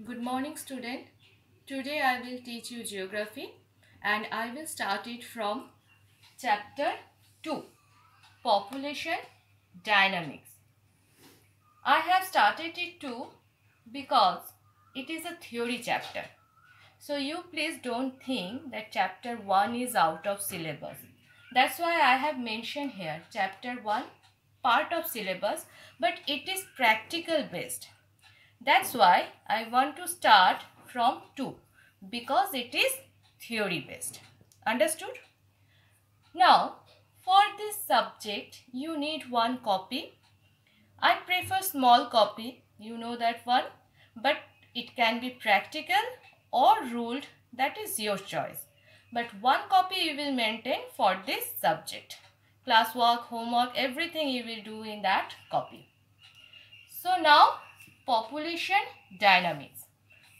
Good morning student. Today I will teach you geography and I will start it from chapter 2 Population Dynamics. I have started it too because it is a theory chapter. So you please don't think that chapter 1 is out of syllabus. That's why I have mentioned here chapter 1 part of syllabus but it is practical based that's why I want to start from 2 because it is theory based. Understood? Now, for this subject, you need one copy. I prefer small copy, you know that one, but it can be practical or ruled, that is your choice. But one copy you will maintain for this subject. Classwork, homework, everything you will do in that copy. So now population dynamics.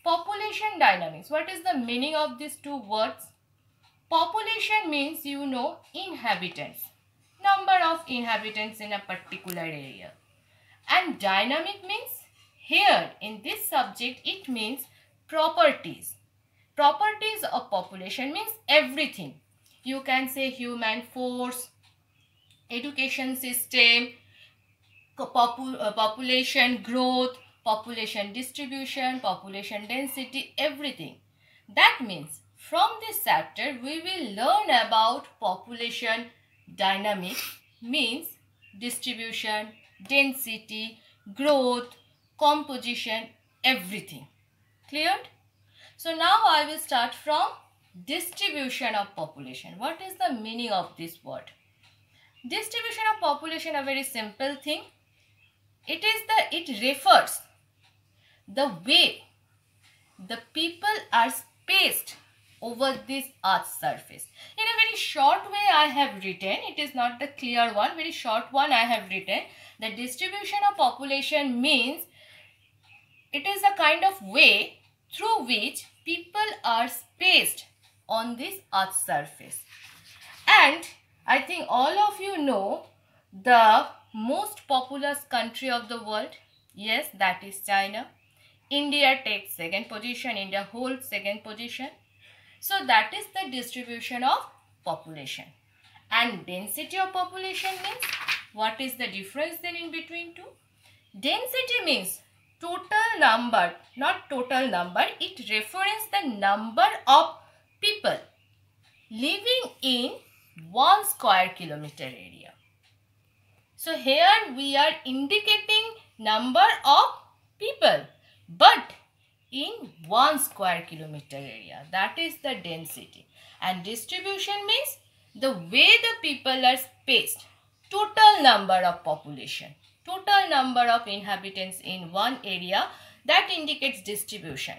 Population dynamics. What is the meaning of these two words? Population means you know inhabitants. Number of inhabitants in a particular area. And dynamic means here in this subject it means properties. Properties of population means everything. You can say human force, education system, uh, population growth, population distribution, population density, everything. That means from this chapter we will learn about population dynamic means distribution, density, growth, composition, everything. Cleared? So now I will start from distribution of population. What is the meaning of this word? Distribution of population a very simple thing. It is the it refers the way the people are spaced over this earth's surface. In a very short way I have written, it is not the clear one, very short one I have written. The distribution of population means it is a kind of way through which people are spaced on this earth's surface. And I think all of you know the most populous country of the world. Yes, that is China. India takes second position, India holds second position. So that is the distribution of population. And density of population means what is the difference then in between two? Density means total number, not total number. It refers the number of people living in one square kilometer area. So here we are indicating number of people but in one square kilometer area. That is the density. And distribution means the way the people are spaced. Total number of population. Total number of inhabitants in one area that indicates distribution.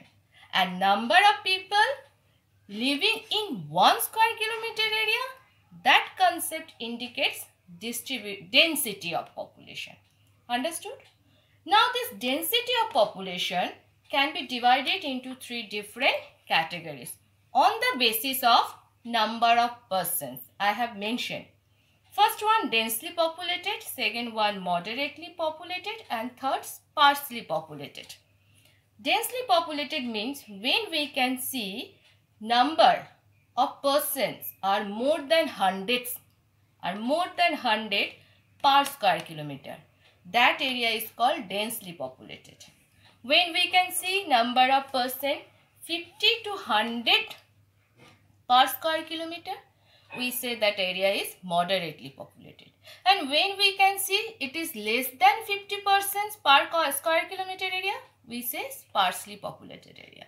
And number of people living in one square kilometer area that concept indicates density of population. Understood? Now this density of population can be divided into three different categories on the basis of number of persons I have mentioned. First one densely populated, second one moderately populated and third sparsely populated. Densely populated means when we can see number of persons are more than hundreds are more than 100 per square kilometer that area is called densely populated. When we can see number of percent 50 to 100 per square kilometer, we say that area is moderately populated. And when we can see it is less than 50 percent per square kilometer area, we say sparsely populated area.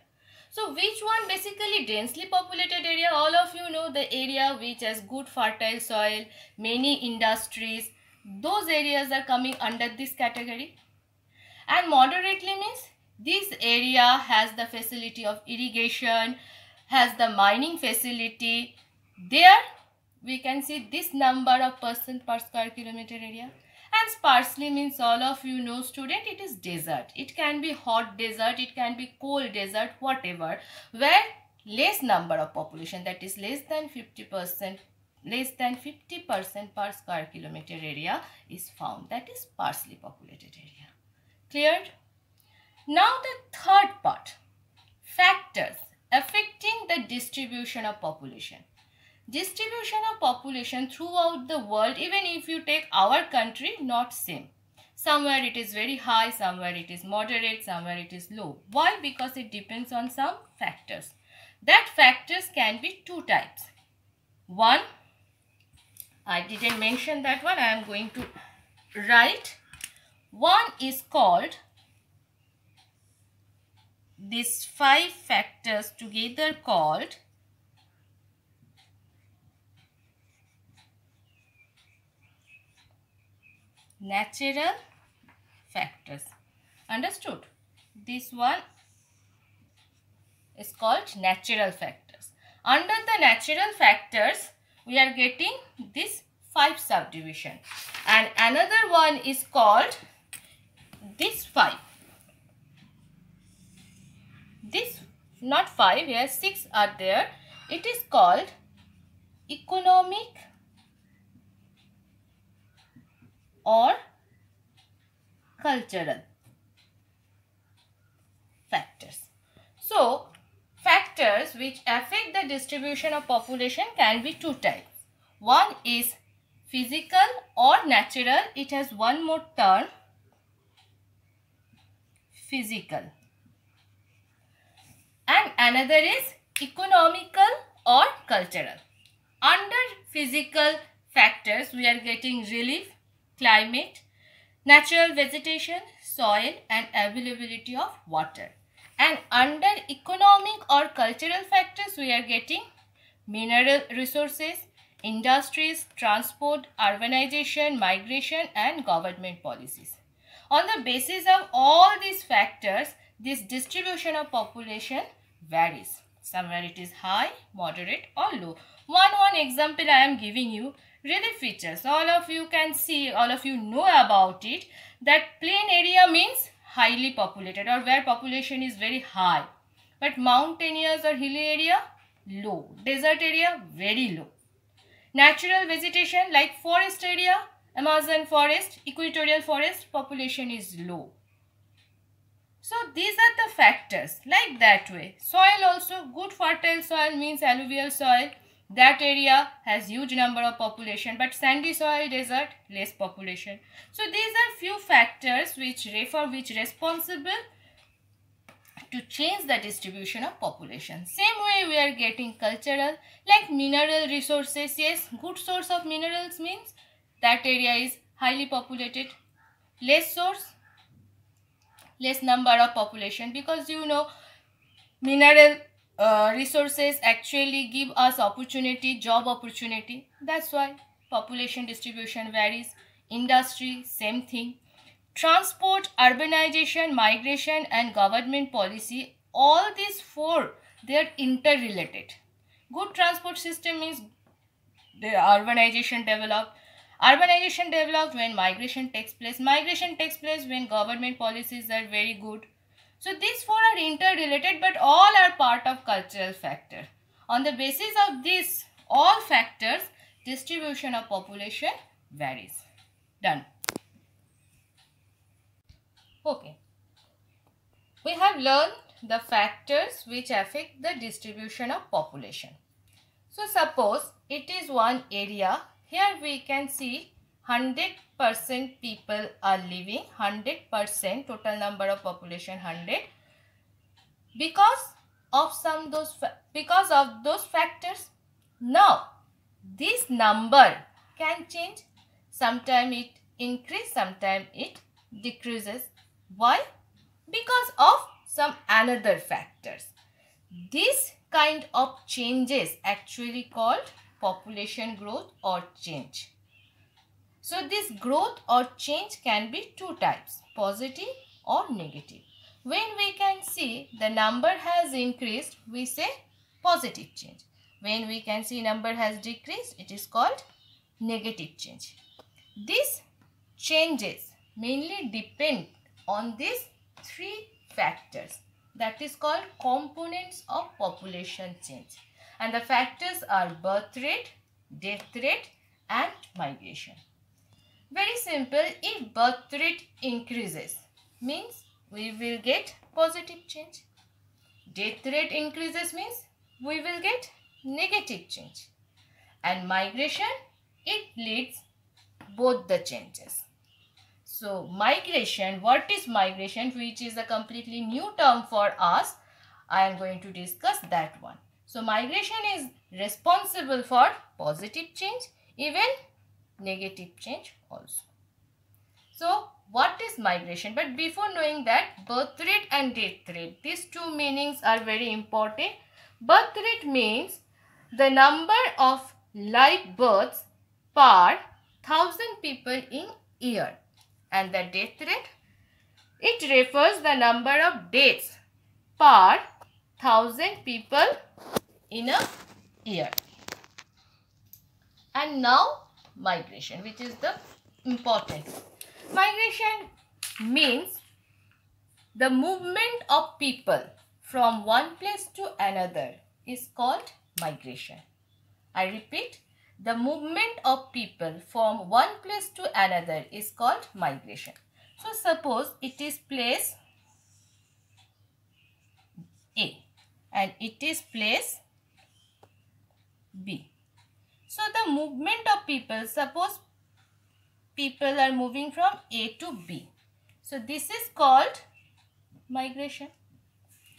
So which one basically densely populated area? All of you know the area which has good fertile soil, many industries, those areas are coming under this category. And moderately means this area has the facility of irrigation has the mining facility. There we can see this number of percent per square kilometer area. And sparsely means all of you know student it is desert. It can be hot desert it can be cold desert whatever where less number of population that is less than 50 percent less than 50% per square kilometer area is found. That is sparsely populated area. Cleared? Now the third part, factors affecting the distribution of population. Distribution of population throughout the world, even if you take our country, not same. Somewhere it is very high, somewhere it is moderate, somewhere it is low. Why? Because it depends on some factors. That factors can be two types. One, I didn't mention that one, I am going to write. One is called these five factors together called natural factors. Understood? This one is called natural factors. Under the natural factors we are getting this five subdivision. And another one is called this five. This not five here six are there. It is called economic or cultural factors. So factors which affect the distribution of population can be two types one is physical or natural it has one more term physical and another is economical or cultural. Under physical factors, we are getting relief, climate, natural vegetation, soil and availability of water. And under economic or cultural factors, we are getting mineral resources, industries, transport, urbanization, migration and government policies. On the basis of all these factors, this distribution of population varies. Somewhere it is high, moderate or low. One one example I am giving you relief features. All of you can see, all of you know about it that plain area means highly populated or where population is very high. But mountainous or hilly area low. Desert area very low. Natural vegetation like forest area, Amazon forest, equatorial forest population is low. So these are the factors like that way. Soil also good fertile soil means alluvial soil. That area has huge number of population but sandy soil desert less population. So these are few factors which refer which responsible to change the distribution of population. Same way we are getting cultural like mineral resources. Yes, good source of minerals means that area is highly populated. Less source less number of population because you know mineral uh, resources actually give us opportunity job opportunity that's why population distribution varies industry same thing transport urbanization migration and government policy all these four they are interrelated good transport system means the urbanization developed Urbanization develops when migration takes place. Migration takes place when government policies are very good. So these four are interrelated but all are part of cultural factor. On the basis of these all factors, distribution of population varies. Done. Okay. We have learned the factors which affect the distribution of population. So suppose it is one area here we can see 100% people are living, 100% total number of population 100 because of some those because of those factors. Now this number can change. Sometime it increase, sometime it decreases. Why? Because of some another factors. This kind of changes actually called population growth or change. So this growth or change can be two types, positive or negative. When we can see the number has increased, we say positive change. When we can see number has decreased, it is called negative change. These changes mainly depend on these three factors that is called components of population change and the factors are birth rate, death rate and migration. Very simple, if birth rate increases means we will get positive change. Death rate increases means we will get negative change. And migration, it leads both the changes. So migration, what is migration which is a completely new term for us. I am going to discuss that one. So migration is responsible for positive change even negative change also. So what is migration? But before knowing that birth rate and death rate, these two meanings are very important. Birth rate means the number of live births per thousand people in year and the death rate it refers the number of deaths per thousand people in a year and now migration which is the important migration means the movement of people from one place to another is called migration i repeat the movement of people from one place to another is called migration. So suppose it is place A and it is place B. So the movement of people, suppose people are moving from A to B. So this is called migration.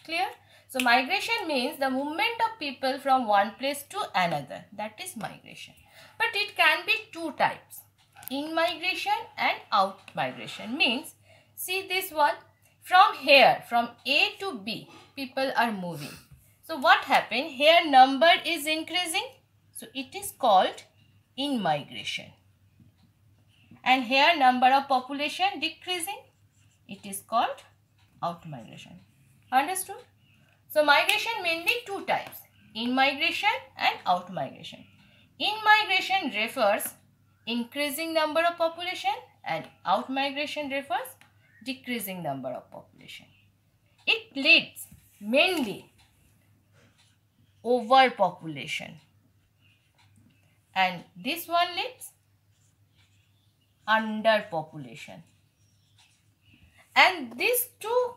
Clear? So migration means the movement of people from one place to another. That is migration. But it can be two types. In migration and out migration means see this one from here from A to B people are moving. So what happened here number is increasing. So it is called in migration. And here number of population decreasing. It is called out migration. Understood? So migration mainly two types, in migration and out migration. In migration refers increasing number of population and out migration refers decreasing number of population. It leads mainly overpopulation and this one leads underpopulation. And these two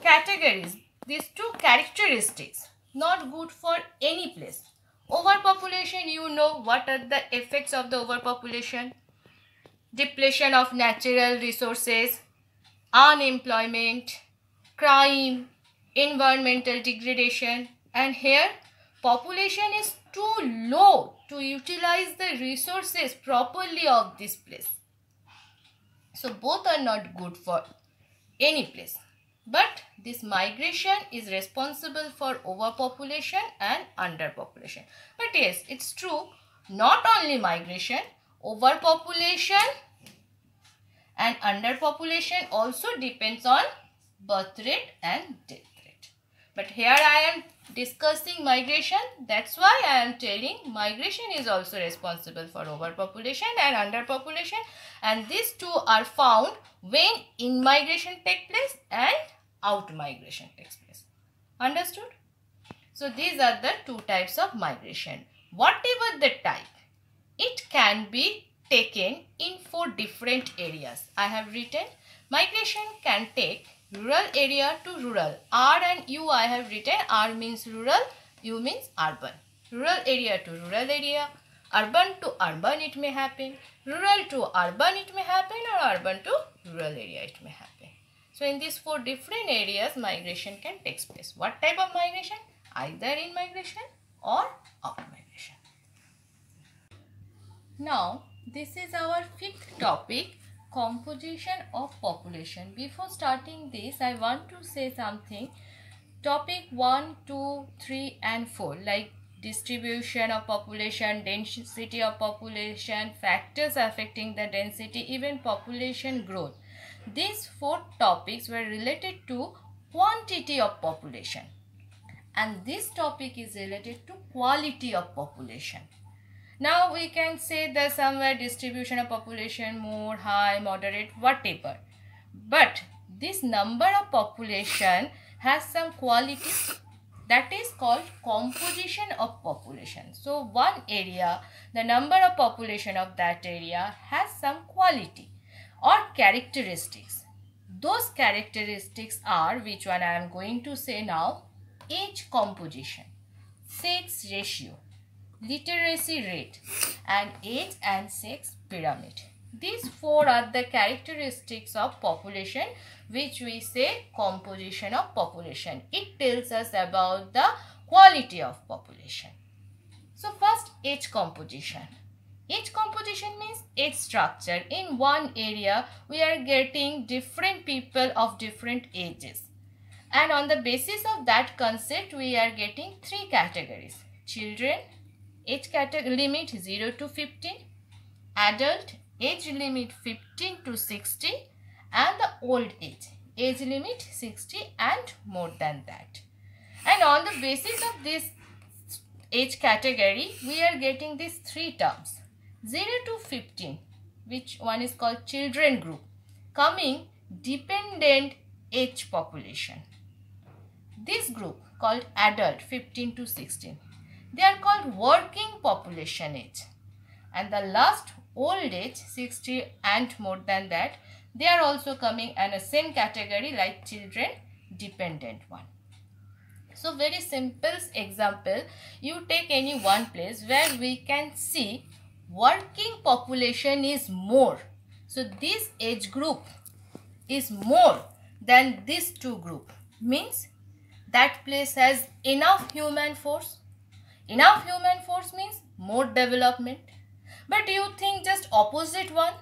categories these two characteristics not good for any place. Overpopulation, you know what are the effects of the overpopulation? Depletion of natural resources, unemployment, crime, environmental degradation and here population is too low to utilize the resources properly of this place. So both are not good for any place. But this migration is responsible for overpopulation and underpopulation. But yes, it's true, not only migration, overpopulation and underpopulation also depends on birth rate and death. But here I am discussing migration. That's why I am telling migration is also responsible for overpopulation and underpopulation. And these two are found when in migration take place and out migration takes place. Understood? So these are the two types of migration. Whatever the type, it can be taken in four different areas. I have written migration can take rural area to rural. R and U I have written R means rural, U means urban. Rural area to rural area, urban to urban it may happen, rural to urban it may happen or urban to rural area it may happen. So in these four different areas migration can take place. What type of migration? Either in migration or out migration. Now this is our fifth topic composition of population. Before starting this I want to say something. Topic 1, 2, 3 and 4 like distribution of population, density of population, factors affecting the density, even population growth. These four topics were related to quantity of population and this topic is related to quality of population. Now we can say that somewhere distribution of population more, high, moderate, whatever. But this number of population has some quality that is called composition of population. So one area, the number of population of that area has some quality or characteristics. those characteristics are which one I am going to say now age composition, sex ratio, literacy rate and age and sex pyramid. These four are the characteristics of population which we say composition of population. It tells us about the quality of population. So first age composition. Age composition means age structure. In one area we are getting different people of different ages. And on the basis of that concept we are getting three categories. Children, age category limit 0 to 15, adult age limit 15 to 60 and the old age age limit 60 and more than that. And on the basis of this age category we are getting these three terms. 0 to 15 which one is called children group coming dependent age population. This group called adult 15 to 16 they are called working population age. And the last old age 60 and more than that they are also coming in a same category like children dependent one. So very simple example you take any one place where we can see working population is more. So this age group is more than this two group. Means that place has enough human force enough human force means more development but you think just opposite one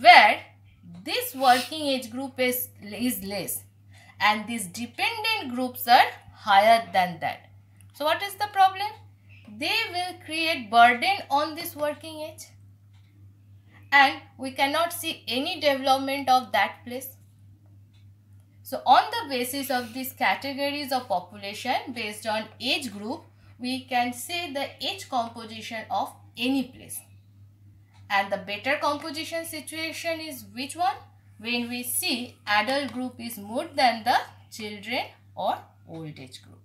where this working age group is, is less and these dependent groups are higher than that. So what is the problem? They will create burden on this working age and we cannot see any development of that place. So on the basis of these categories of population based on age group, we can say the age composition of any place and the better composition situation is which one? When we see adult group is more than the children or old age group.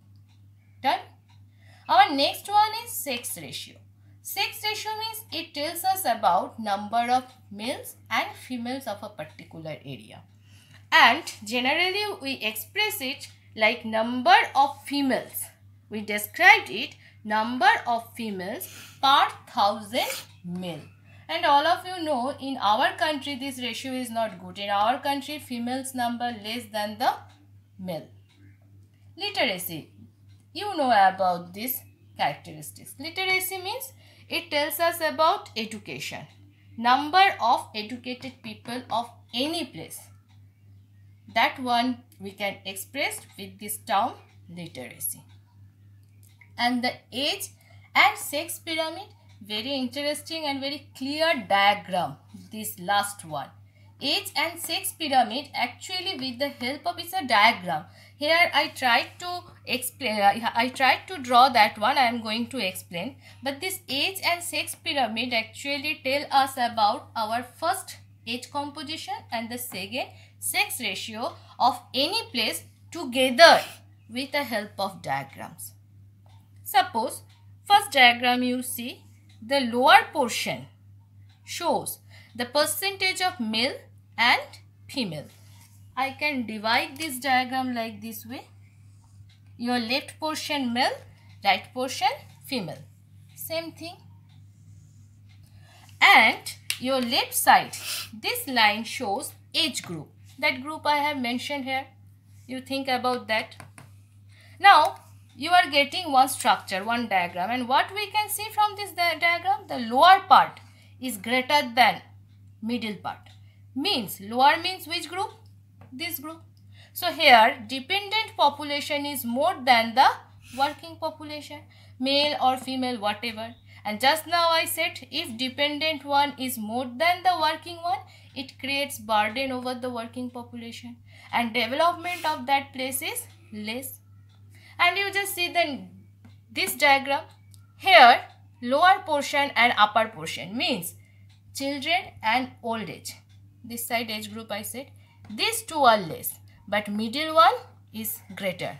Done? Our next one is sex ratio. Sex ratio means it tells us about number of males and females of a particular area. And generally we express it like number of females. We described it number of females per thousand male. And all of you know in our country this ratio is not good. In our country females number less than the male. Literacy. You know about this characteristics. Literacy means it tells us about education. Number of educated people of any place. That one we can express with this term literacy and the age and sex pyramid. Very interesting and very clear diagram this last one. Age and sex pyramid actually with the help of it's a diagram. Here i tried to explain i tried to draw that one i am going to explain. But this age and sex pyramid actually tell us about our first age composition and the second sex ratio of any place together with the help of diagrams suppose first diagram you see the lower portion shows the percentage of male and female. I can divide this diagram like this way. Your left portion male, right portion female. Same thing. And your left side, this line shows age group. That group I have mentioned here. You think about that. Now, you are getting one structure, one diagram and what we can see from this diagram, the lower part is greater than middle part. Means lower means which group? This group. So here dependent population is more than the working population, male or female whatever. And just now I said if dependent one is more than the working one, it creates burden over the working population and development of that place is less and you just see the this diagram here lower portion and upper portion means children and old age. This side age group i said. These two are less but middle one is greater.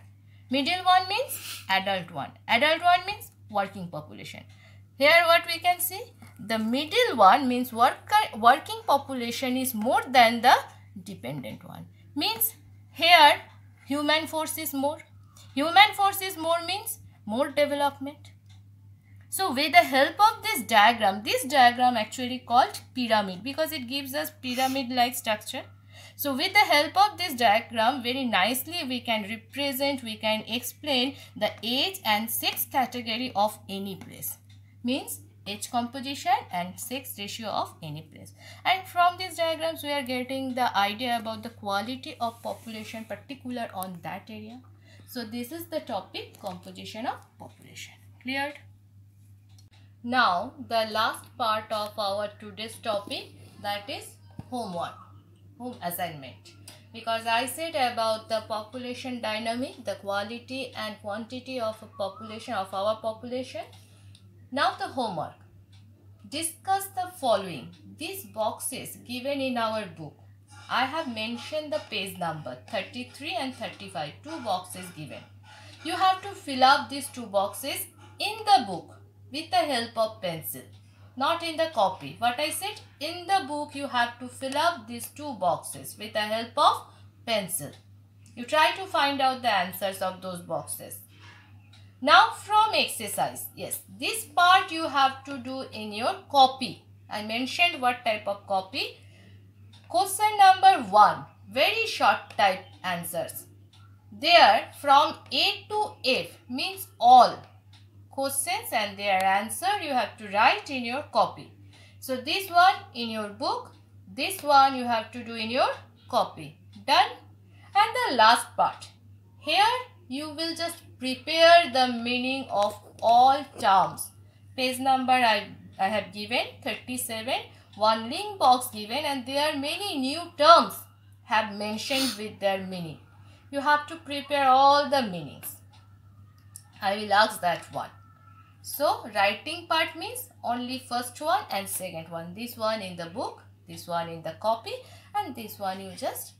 Middle one means adult one. Adult one means working population. Here what we can see? The middle one means work, working population is more than the dependent one. Means here human force is more. Human force is more means more development. So with the help of this diagram, this diagram actually called pyramid because it gives us pyramid like structure. So with the help of this diagram, very nicely we can represent, we can explain the age and sex category of any place. Means age composition and sex ratio of any place. And from these diagrams, we are getting the idea about the quality of population particular on that area. So this is the topic composition of population. Cleared? Now the last part of our today's topic that is homework, home assignment. Because I said about the population dynamic, the quality and quantity of a population of our population. Now the homework. Discuss the following. These boxes given in our book. I have mentioned the page number 33 and 35, two boxes given. You have to fill up these two boxes in the book with the help of pencil not in the copy. What i said in the book you have to fill up these two boxes with the help of pencil. You try to find out the answers of those boxes. Now from exercise. Yes this part you have to do in your copy. I mentioned what type of copy question number 1 very short type answers there from a to f means all questions and their answer you have to write in your copy. So this one in your book, this one you have to do in your copy. Done? And the last part. Here you will just prepare the meaning of all terms. Page number I, I have given 37. One link box given and there are many new terms have mentioned with their meaning. You have to prepare all the meanings. I will ask that one. So writing part means only first one and second one. This one in the book, this one in the copy and this one you just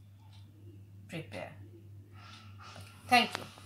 prepare. Thank you.